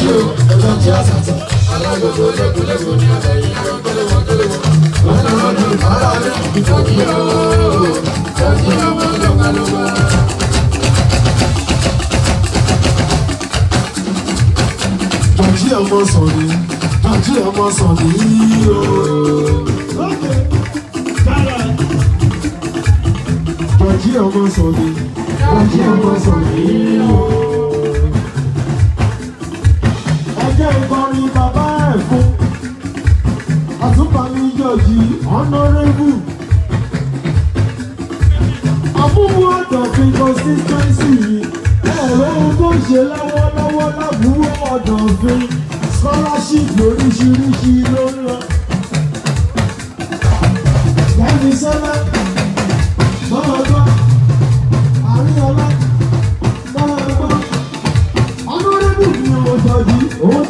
ayé o ẹjọ́ ti àṣàtọ̀ alágbèbọ̀ lẹ́gbẹ̀lẹ́gbẹ̀ ní àtẹ̀yìn ẹ̀rọ jẹ́ ìkọrin bàbá ẹ̀ fún. Àtúbàmí Jòjì ọ̀nàrẹ́bù. Àbúrò ọ̀dọ̀fin consistency yìí. Ẹ̀rọ ohun tó ṣe lọ́wọ́lọ́wọ́ lábúrò ọ̀dọ̀fin. Scholarship oríṣiríṣi ló ń lọ. Bẹ́ẹ̀ni sọ́lá, lọ́lọ́gbọ́n, àríyànlá, lọ́lọ́gbọ́n, ọ̀nàrẹ́bù ni mo sọ di òun.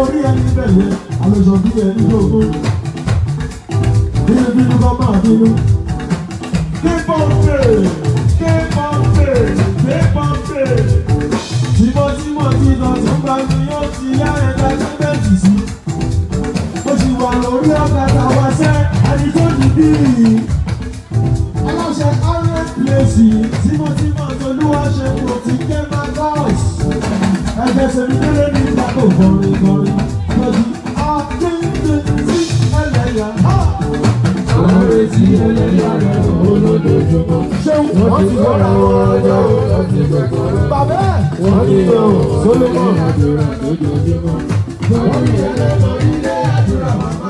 mo ẹni bẹ̀rẹ̀ àlejò bí ẹni lógún. Bínú bínú bá máa bínú. Keep on pray, keep on pray, keep on pray. Tímọ́tímọ́ ti lọ tó gba ni yóò ti yá ẹ̀dá sẹ́mẹ̀tì sí. Ó ti wà lórí ọ̀kadà wá sẹ́, ẹni tó ti bí yìí. Aláṣẹ Allen Plessy, tímọ́tímọ́ tolúwa ṣe kò ti kẹ́ máa bá ọ̀sì. Ẹ̀jẹ̀ sẹ̀mí délé ní ìgbà tó gbọ́n ní tí ó lè yára olójoojúmọ́. ṣé wọ́n ti gbọ́ra wọn ọjọ́ wọ́n ti gbẹ̀gbọ́n rẹ̀. bàbá ẹ̀ wọ́n ní ìyàwó sólómọ́. wọ́n ní ẹlẹ́mọ̀ ilé àdúrà màmá.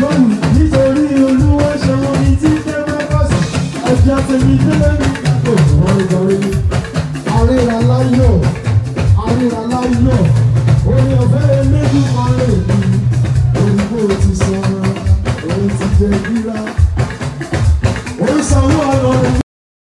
lóhùn nítorí olúwa ṣe wọn ní títẹ́ mẹ́fà sí ẹ̀jẹ̀ àtẹ̀yìn délé ní kò